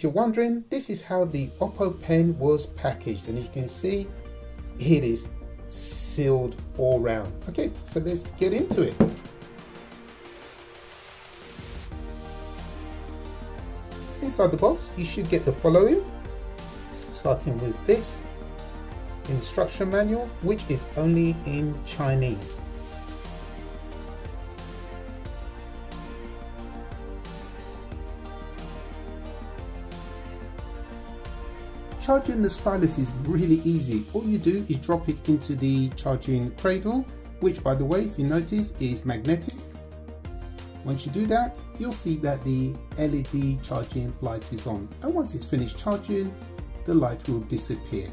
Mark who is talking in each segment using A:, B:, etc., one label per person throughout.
A: If you're wondering, this is how the Oppo pen was packaged and you can see it is sealed all round. Okay, so let's get into it. Inside the box, you should get the following, starting with this instruction manual, which is only in Chinese. Charging the stylus is really easy. All you do is drop it into the charging cradle, which by the way, if you notice, is magnetic. Once you do that, you'll see that the LED charging light is on. And once it's finished charging, the light will disappear.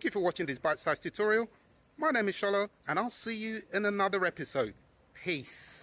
A: Thank you for watching this bite-sized tutorial. My name is Sola and I'll see you in another episode. Peace.